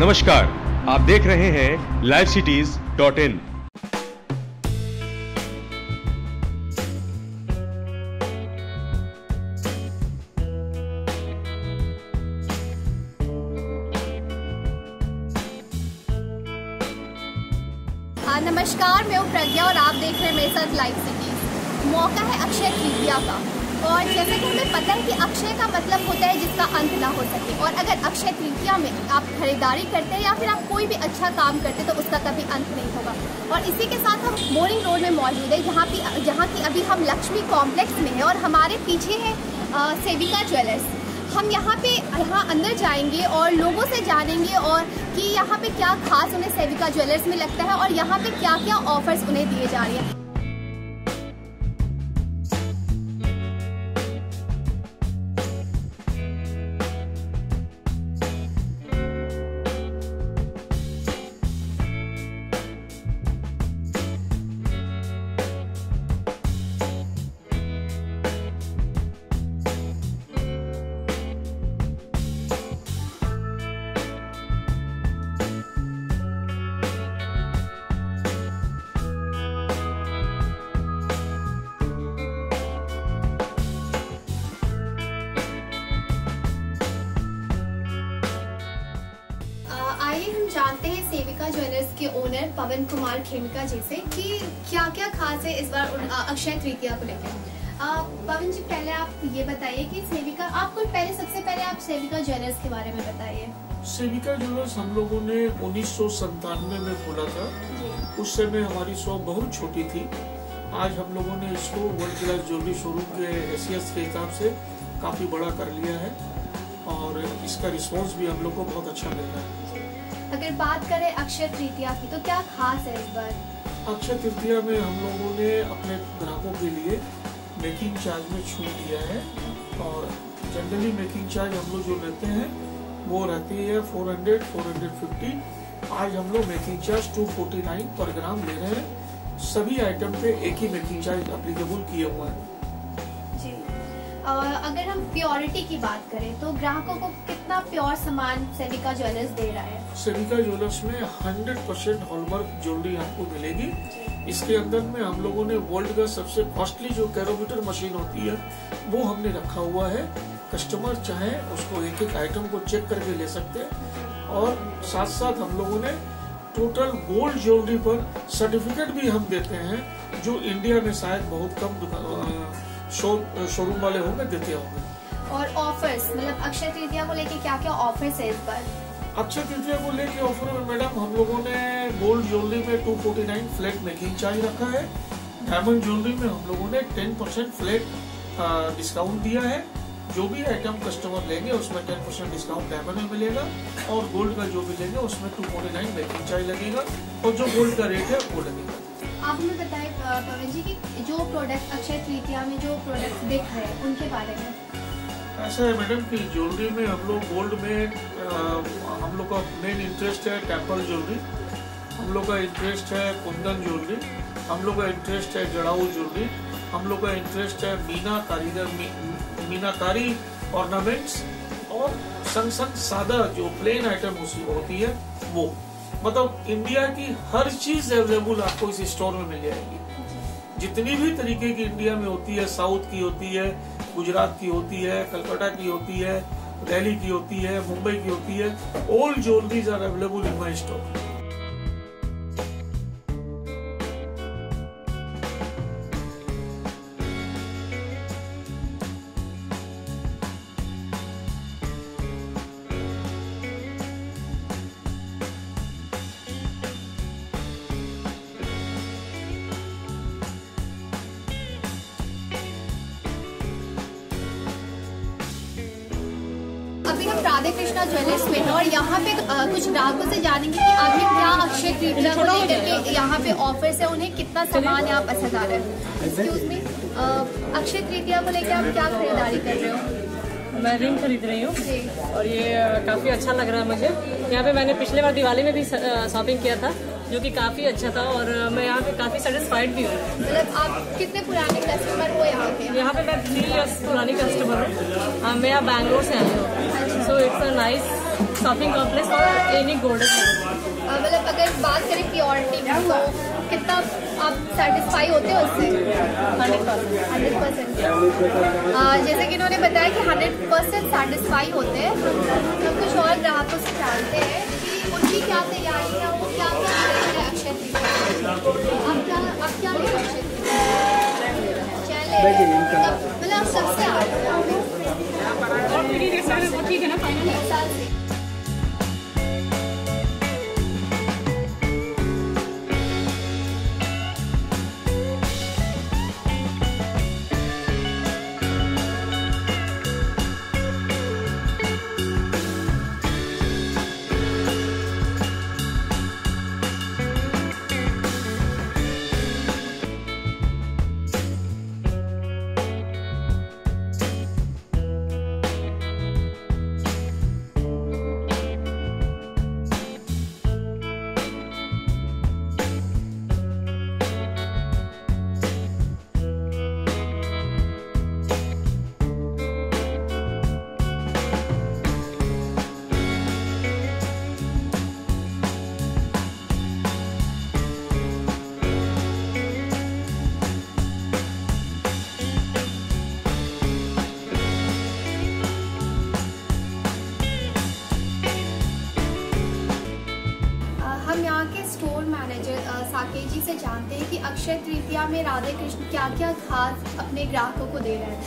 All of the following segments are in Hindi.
नमस्कार, आप देख रहे हैं लाइव सिटीज़ डॉट इन नमस्कार, मैं हूँ प्रज्ञा और आप देख रहे हैं मेरे साथ लाइव सिटीज़ मौका है अक्षय तृतीया का। और जैसा कि हमें पता है कि अक्षय का मतलब होता है जिसका अंत ना हो सके। और अगर अक्षय तृतीया में आप खरीदारी करते हैं या फिर आप कोई भी अच्छा काम करते हैं तो उसका कभी अंत नहीं होगा। और इसी के साथ हम बोरिंग रोड में मौजूद है। जहाँ की जहाँ की अभी हम लक्ष्मी कॉम्प्लेक्स में है और हमारे पीछे है अ, सेविका ज्वेलर्स हम यहाँ पे यहाँ अंदर जाएँगे और लोगों से जानेंगे और कि यहाँ पे क्या खास उन्हें सेविका ज्वेलर्स में लगता है और यहाँ पे क्या क्या ऑफर्स उन्हें दिए जा रहे हैं। ज्वेलर्स के ओनर पवन कुमार खेमका जी से कि क्या क्या खास है इस बार अक्षय तृतीया को लेकर? पवन जी पहले आप ये बताइए कि सेविका आपको पहले सबसे पहले आप सेविका ज्वेलर्स के बारे में बताइए। सेविका ज्वेलर्स हम लोगों ने उन्नीस में खोला था। उस समय हमारी शॉप बहुत छोटी थी। आज हम लोगों ने इसको वर्ल्ड क्लास ज्वेलरी शोरूम के हैसियत के हिसाब से काफ़ी बड़ा कर लिया है। और इसका रिस्पांस भी हम लोग को बहुत अच्छा मिल रहा है। अगर बात करें अक्षय तृतीया की तो क्या खास है इस बार? अक्षय तृतीया में हम लोगों ने अपने ग्राहकों के लिए मेकिंग चार्ज में छूट दिया है और जनरली मेकिंग चार्ज हम लोग जो लेते हैं वो रहती है 400 450 आज हम लोग मेकिंग चार्ज 249 पर ग्राम ले रहे हैं। सभी आइटम पे एक ही मेकिंग चार्ज अप्लीकेबल किए हुए हैं। जी। अगर हम प्योरिटी की बात करें तो ग्राहकों को कितना प्योर सामान सेविका ज्वेलर्स दे रहा है? सेविका ज्वेलर्स में 100 परसेंट हॉलमार्क ज्वेलरी आपको मिलेगी। इसके अंदर में हम लोगों ने वर्ल्ड का सबसे कॉस्टली जो कैरोमीटर मशीन होती है, वो हमने रखा हुआ है। कस्टमर चाहे उसको एक एक आइटम को चेक करके ले सकते हैं। और साथ साथ हम लोगों ने टोटल गोल्ड ज्वेलरी पर सर्टिफिकेट भी हम देते हैं, जो इंडिया में शायद बहुत कम शोरूम वाले होंगे, देते होंगे। और ऑफर्स मतलब अक्षय तृतीया को लेके क्या क्या ऑफर्स है इस बार? अक्षय तृतीया को लेके ऑफ़र में मैडम हम लोगों ने गोल्ड ज्वेलरी में 249 फ्लैट मेकिंग चार्ज रखा है। डायमंड ज्वेलरी में हम लोगों ने 10 परसेंट फ्लैट डिस्काउंट दिया है। जो भी आइटम कस्टमर लेंगे उसमें 10 परसेंट डिस्काउंट डायमंड में मिलेगा और गोल्ड का जो भी लेंगे उसमें 249 मेकिंग चार्ज लगेगा। और जो गोल्ड का रेट है वो लगेगा। आप हमें बताएँ पवन जी कि जो प्रोडक्ट अक्षय तृतीया में जो प्रोडक्ट दिख रहे हैं उनके बारे में। ऐसा है मैडम कि ज्वेलरी में हम लोग गोल्ड में अ, हम लोग का मेन इंटरेस्ट है टेंपल ज्वेलरी हम लोग का इंटरेस्ट है कुंदन ज्वेलरी हम लोग का इंटरेस्ट है जड़ाऊ ज्वेलरी हम लोग का इंटरेस्ट है मीना कारीगर मी, मीनाकारी ऑर्नामेंट्स और संग संग सादा जो प्लेन आइटम उसकी होती है वो। मतलब इंडिया की हर चीज़ अवेलेबल आपको इस स्टोर में मिल जाएगी। जितनी भी तरीके की इंडिया में होती है साउथ की होती है गुजरात की होती है, कलकत्ता की होती है, दिल्ली की होती है, मुंबई की होती है all jewelleries are available in my store Radhe Krishna jewellers में हैं और यहाँ पे कुछ ग्राहकों से जानेंगे कि आखिर क्या अक्षय तृतीया को लेकर के यहाँ पे ऑफर्स है उन्हें कितना सामान यहाँ पसंद आ रहा है। एक्सक्यूज मी अक्षय तृतीया को लेकर आप क्या खरीदारी कर रहे हो? मैं रिंग खरीद रही हूँ और ये काफ़ी अच्छा लग रहा है मुझे। यहाँ पे मैंने पिछले बार दिवाली में भी शॉपिंग किया था जो कि काफ़ी अच्छा था और मैं यहाँ पे काफ़ी सेटिस्फाइड भी हूँ। मतलब आप कितने पुराने कस्टमर हो यहाँ के यहाँ पे मैं थ्री इयर्स पुरानी कस्टमर हूँ। मैं यहाँ बैंगलोर से आई हूँ। So it's a nice shopping complex और एनी गोल्डन मतलब अगर बात करें प्योरिटी की तो कितना आप सेटिस्फाई होते हो उससे? हंड्रेड परसेंट हंड्रेड परसेंट जैसे कि इन्होंने बताया कि हंड्रेड परसेंट सेटिस्फाई होते हैं हम कुछ और ग्राहकों से जानते हैं कि उनकी क्या तैयारी है वो क्या क्या ले रहे हैं। अक्षय तृतीया आप क्या आप क्या हैं? चले मतलब आप सबसे आ तृतीया में राधे कृष्ण क्या क्या खास अपने ग्राहकों को दे रहे हैं?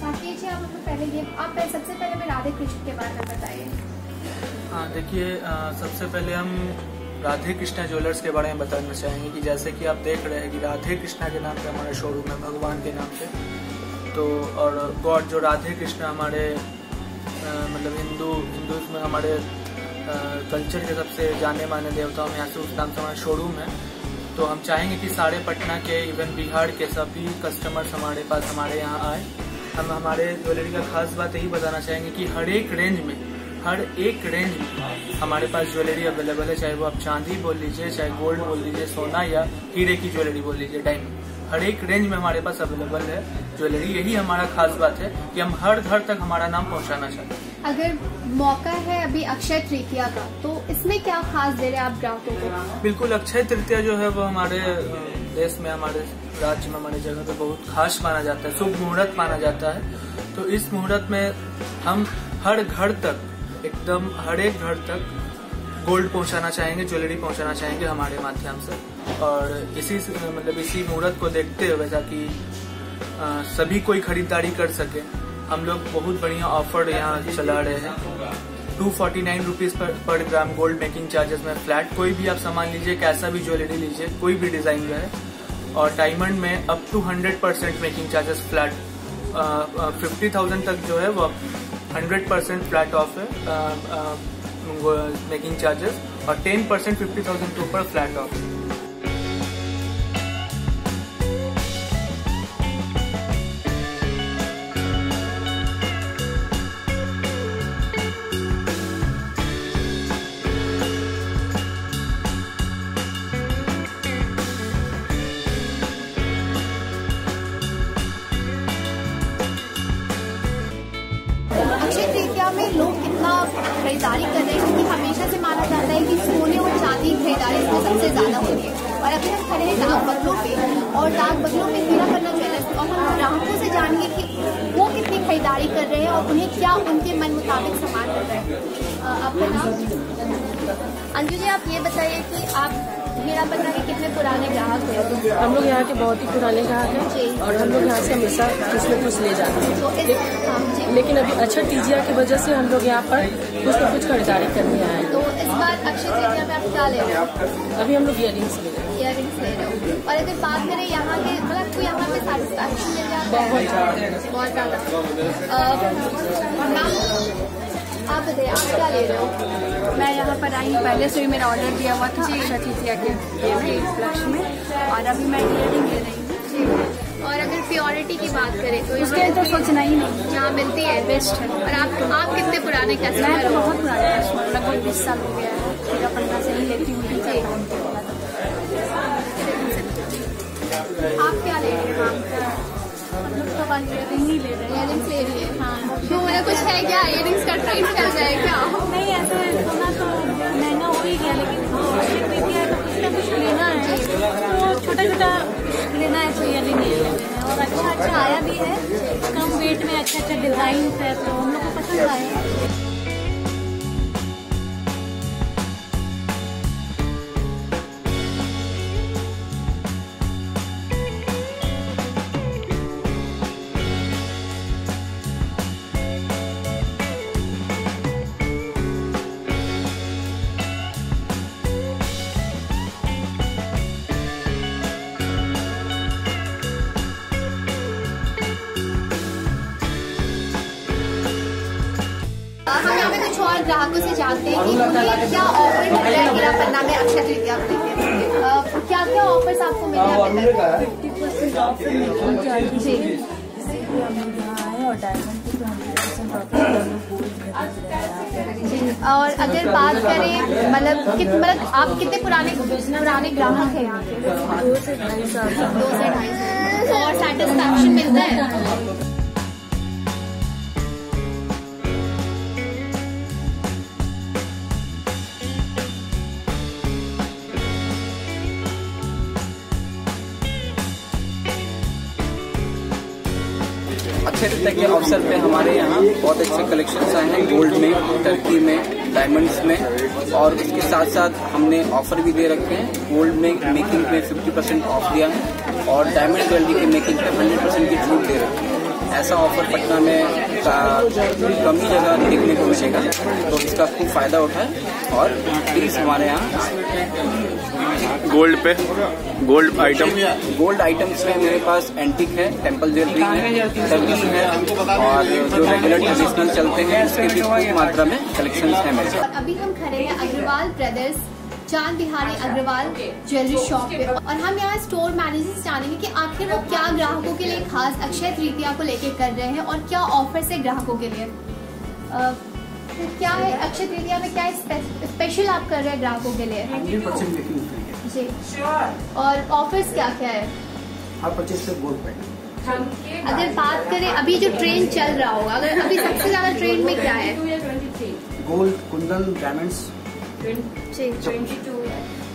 साकेत जी, आप पहले ये आप सबसे पहले हमें राधे कृष्ण के बारे में बताइए। हाँ देखिए सबसे पहले हम राधे कृष्णा ज्वेलर्स के बारे में बताना चाहेंगे कि जैसे कि आप देख रहे हैं कि राधे कृष्णा के नाम पे हमारे शोरूम है, भगवान के नाम पे। तो और गॉड, जो राधे कृष्णा हमारे मतलब हिंदू हिंदू में हमारे कल्चर के सबसे जाने माने देवताओं में यहाँ से उस नाम से हमारा शोरूम है तो हम चाहेंगे कि सारे पटना के इवन बिहार के सभी कस्टमर्स हमारे पास, हमारे यहाँ आए। हम हमारे ज्वेलरी का खास बात यही बताना चाहेंगे कि हर एक रेंज में, हर एक रेंज में हमारे पास ज्वेलरी अवेलेबल है, चाहे वो आप चांदी बोल लीजिए, चाहे गोल्ड बोल लीजिए, सोना या हीरे की ज्वेलरी बोल लीजिए डायमंड हर एक रेंज में हमारे पास अवेलेबल है। ज्वेलरी यही हमारा खास बात है कि हम हर घर तक हमारा नाम पहुंचाना चाहते हैं। अगर मौका है अभी अक्षय तृतीया का तो इसमें क्या खास दे रहे हैं आप ग्राहकों को? बिल्कुल, अक्षय तृतीया जो है वो हमारे देश में, हमारे राज्य में, हमारी जगह पे बहुत खास माना जाता है, शुभ मुहूर्त माना जाता है। तो इस मुहूर्त में हम हर घर तक, एकदम हर एक घर तक गोल्ड पहुंचाना चाहेंगे, ज्वेलरी पहुंचाना चाहेंगे हमारे माध्यम से। और इसी मतलब इसी मुहूर्त को देखते हुए ताकि सभी कोई खरीदारी कर सके। हम लोग बहुत बढ़िया ऑफ़र यहाँ चला रहे हैं। टू फोर्टी नाइन रुपीज़ पर per gram gold making charges में फ्लैट कोई भी आप सामान लीजिए, कैसा भी ज्वेलरी लीजिए, कोई भी डिज़ाइन जो है। और डायमंड में up to hundred percent making charges flat fifty thousand तक जो है वो हंड्रेड परसेंट फ्लैट ऑफ़ है। मेकिंग चार्जेस और टेन परसेंट फिफ्टी थाउज़ेंड के ऊपर फ्लैट ऑफ़ है। खरीदारी कर रहे हैं, क्योंकि हमेशा से माना जाता है कि सोने और चांदी खरीदारी इसमें सबसे ज़्यादा होती है। और अभी हम खड़े हैं डाक बंगलों पे, और डाक बंगलों पे हीरा करना चाहिए और हम ग्राहकों से जानिए कि वो खरीदारी कर रहे हैं और उन्हें क्या उनके मन मुताबिक सामान मिल रहा है। आपका नाम? अंजू जी आप ये बताइए कि आप मेरा पता के कितने पुराने ग्राहक हैं? हम लोग यहाँ के बहुत ही पुराने ग्राहक। हैं और हम लोग यहाँ से हमेशा कुछ न कुछ ले जाते हैं। तो हाँ लेकिन अभी अच्छा टीजिया की वजह से हम लोग यहाँ पर कुछ न कुछ खरीदारी करने आए हैं। इस अक्षय तृतीया में आप क्या ले रहे हो? अभी हम लोग इयर रिंग्स ले रहे हैं। इयर ले रहे हो। और अगर बात करें यहाँ के मतलब आपको यहाँ पे सेटिस्फैक्शन मिल जाता है? बहुत ज़्यादा। आप बताइए आप क्या ले रहे हो? मैं यहाँ पर आई हूँ। पहले से ही मेरा ऑर्डर दिया हुआ था अक्षय तृतीया के उपलक्ष्य में। और अभी मैं इयरिंग ले रही हूँ। और अगर प्योरिटी की बात करें तो उसके तो सोचना ही नहीं। यहाँ मिलती है बेस्ट है। और आप आप कितने पुराने मैं कस्टमर तो बहुत पुराना कस्टमर लगभग बीस साल हो गया है। मेरा पंद्रह से ही लेती हूँ आप क्या ले रहे हैं? लोग तो ही ले रहे हैं। ले रही है। हाँ। तो मतलब कुछ है क्या? इयरिंग्स का ट्रेंड चल जाए क्या? आया भी है। कम वेट में अच्छा अच्छा डिज़ाइन है तो हम लोग को पसंद आया और ग्राहकों से जानते हैं कि उन्हें क्या ऑफ़र मिल रहा है हीरा पन्ना में अक्षय तृतीया को लेकर क्या क्या ऑफर्स आपको मिल रहे हैं है जी और डायमंड की तो है। हैं और अगर बात करें मतलब मतलब आप कितने पुराने पुराने ग्राहक हैं यहाँ के दो से ढाई साल। दो से ढाई साल। और सेटिस्फैक्शन मिलता है? तृतीया के अवसर पे हमारे यहाँ बहुत अच्छे कलेक्शन आए हैं गोल्ड में टर्की में डायमंड्स में, और उसके साथ साथ हमने ऑफ़र भी दे रखे हैं। गोल्ड में मेकिंग पे 50 परसेंट ऑफ़ दिया है और डायमंड ज्वेलरी के मेकिंग पे 100 परसेंट की छूट दे रखी है। ऐसा ऑफ़र पटना में कम ही जगह देखने को मिलेगा तो इसका खूब फ़ायदा उठाए और प्लीज़ हमारे यहाँ गोल्ड पे गोल्ड आइटम गोल्ड आइटम्स में मेरे पास एंटिक है टेंपल ज्वेलरी है सर्विस है और जो रेगुलर ट्रेडिशनल चलते हैं उसके भी मात्रा में कलेक्शन है मेरे अभी हम खड़े हैं अग्रवाल ब्रदर्स चाँद बिहारी अग्रवाल ज्वेलरी शॉप पे। और हम यहाँ स्टोर मैनेजर से जानेंगे कि आखिर वो क्या ग्राहकों के लिए खास अक्षय तृतीया को लेके कर रहे हैं और क्या ऑफर्स है ग्राहकों के लिए। क्या है अक्षय तृतीया में क्या स्पेशल आप कर रहे हैं ग्राहकों के लिए? है। जी। और ऑफर्स क्या क्या है? हर अगर बात करें अभी जो ट्रेंड चल रहा होगा अगर अभी सबसे ज़्यादा ट्रेंड में क्या है? गोल्ड कुंदन डायमंड्स जी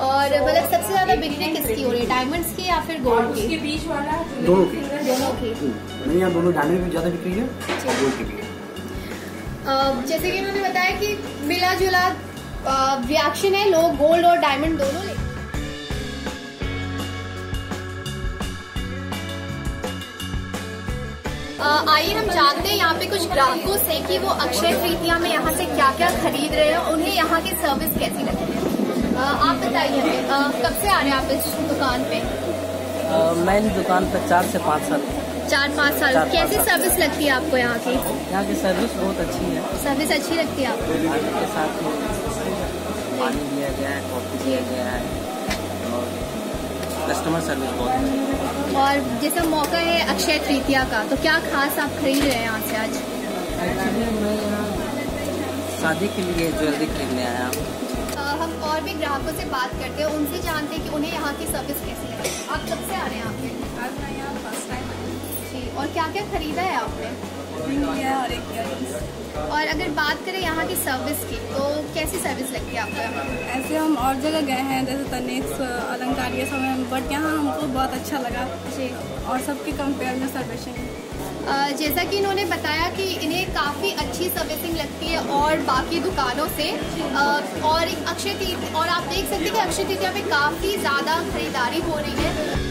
और मतलब सबसे ज़्यादा बिक्री किसकी हो रही है डायमंड्स की या फिर गोल्ड की? उसके दोनों। की दोनों की। नहीं यहाँ दोनों डायमंड भी ज़्यादा बिक्री है और गोल्ड की भी है? जैसे कि इन्होंने बताया कि मिला जुला रिएक्शन है लोग गोल्ड और डायमंड दोनों आइए हम जानते हैं यहाँ पे कुछ ग्राहकों से कि वो अक्षय तृतीया में यहाँ से क्या क्या खरीद रहे हैं उन्हें यहाँ की सर्विस कैसी लगी है? आप बताइए हमें कब से आ रहे हैं आप इस दुकान पे? मैं इस दुकान पर चार से पाँच साल। चार पाँच साल। चार, कैसी सर्विस लगती है आपको यहाँ की? यहाँ की सर्विस बहुत अच्छी है। सर्विस अच्छी लगती है आपको? के साथ पानी दिया गया है कॉफ़ी दिया गया है। कस्टमर सर्विस बहुत अच्छी है। और जैसा मौका है अक्षय तृतीया का तो क्या खास आप खरीद रहे हैं यहाँ से आज? एक्चुअली मैं यहाँ शादी के लिए ज्वेलरी खरीदने आया हम और भी ग्राहकों से बात करते हैं उनसे जानते हैं कि उन्हें यहाँ की सर्विस कैसी है आप कब से आ रहे हैं और क्या क्या खरीदा है आपने? और एक और अगर बात करें यहाँ की सर्विस की तो कैसी सर्विस लगती है आपको ऐसे हम और जगह गए हैं जैसे तनिक्स अलंकार ये सब में बट यहाँ हमको बहुत अच्छा लगा। जी। और सबके कंपेयर में सर्विसिंग जैसा कि इन्होंने बताया कि इन्हें काफ़ी अच्छी सर्विसिंग लगती है और बाकी दुकानों से। और अक्षय तृतीया और आप देख सकते हैं कि अक्षय तृतीया में काफ़ी ज़्यादा खरीदारी हो रही है।